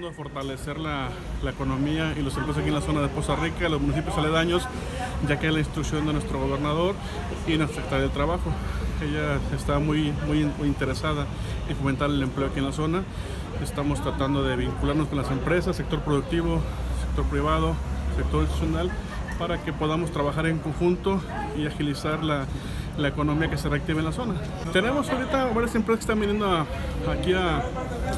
tratando de fortalecer la, economía y los empleos aquí en la zona de Poza Rica, los municipios aledaños, ya que es la instrucción de nuestro gobernador y nuestra secretaria de Trabajo. Ella está muy, muy, muy interesada en fomentar el empleo aquí en la zona. Estamos tratando de vincularnos con las empresas, sector productivo, sector privado, sector institucional, para que podamos trabajar en conjunto y agilizar la, la economía que se reactive en la zona. Tenemos ahorita varias empresas que están viniendo aquí a,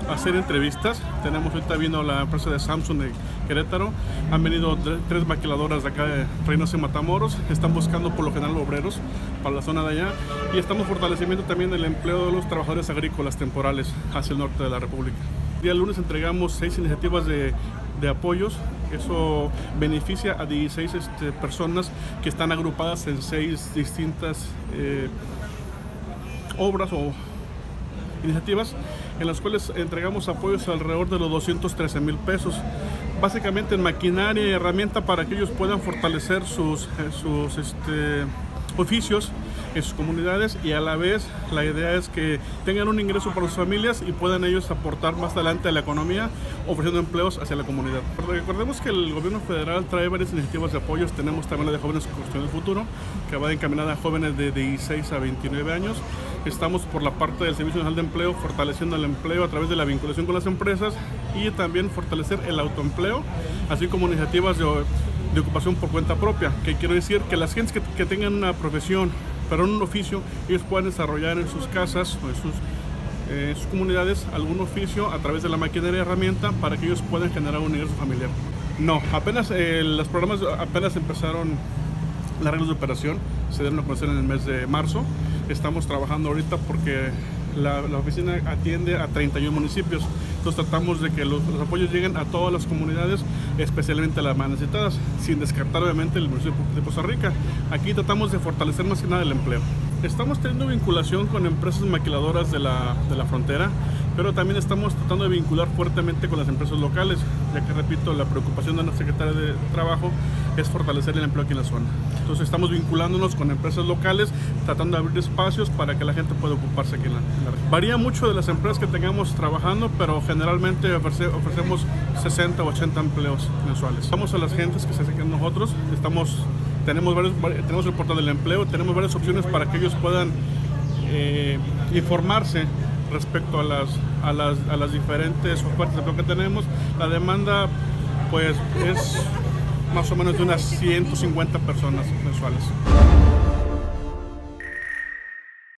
a, hacer entrevistas. Tenemos ahorita vino la empresa de Samsung de Querétaro. Han venido tres maquiladoras de acá de Reynosa y Matamoros. Están buscando por lo general obreros para la zona de allá. Y estamos fortaleciendo también el empleo de los trabajadores agrícolas temporales hacia el norte de la República. El día lunes entregamos seis iniciativas de, de apoyos eso beneficia a 16 este, personas que están agrupadas en seis distintas eh, obras o iniciativas en las cuales entregamos apoyos alrededor de los 213 mil pesos. Básicamente en maquinaria y herramienta para que ellos puedan fortalecer sus, eh, sus este, oficios en sus comunidades y a la vez la idea es que tengan un ingreso para sus familias y puedan ellos aportar más adelante a la economía ofreciendo empleos hacia la comunidad. Recordemos que el gobierno federal trae varias iniciativas de apoyos, tenemos también la de jóvenes construyendo el futuro, que va encaminada a jóvenes de 16 a 29 años. Estamos por la parte del Servicio Nacional de Empleo fortaleciendo el empleo a través de la vinculación con las empresas y también fortalecer el autoempleo, así como iniciativas de, de ocupación por cuenta propia, que quiero decir que las gentes que, que tengan una profesión pero en un oficio ellos puedan desarrollar en sus casas o en sus, eh, en sus comunidades algún oficio a través de la maquinaria y herramienta para que ellos puedan generar un ingreso familiar. No, apenas eh, los programas apenas empezaron las reglas de operación, se dieron a conocer en el mes de marzo. Estamos trabajando ahorita porque la, oficina atiende a 31 municipios. Entonces tratamos de que los, apoyos lleguen a todas las comunidades, especialmente a las más necesitadas, sin descartar obviamente el municipio de Costa Rica. Aquí tratamos de fortalecer más que nada el empleo. Estamos teniendo vinculación con empresas maquiladoras de la, de la frontera, pero también estamos tratando de vincular fuertemente con las empresas locales, ya que repito, la preocupación de la Secretaría de Trabajo es fortalecer el empleo aquí en la zona. Entonces estamos vinculándonos con empresas locales, tratando de abrir espacios para que la gente pueda ocuparse aquí en la, en la región. Varía mucho de las empresas que tengamos trabajando, pero generalmente ofrece, ofrecemos 60 o 80 empleos mensuales. Vamos a las gentes que se acercan a nosotros, estamos, tenemos, tenemos el portal del empleo, tenemos varias opciones para que ellos puedan eh, informarse respecto a las, a las, a las diferentes ofertas de empleo que tenemos. La demanda pues es más o menos de unas 150 personas mensuales.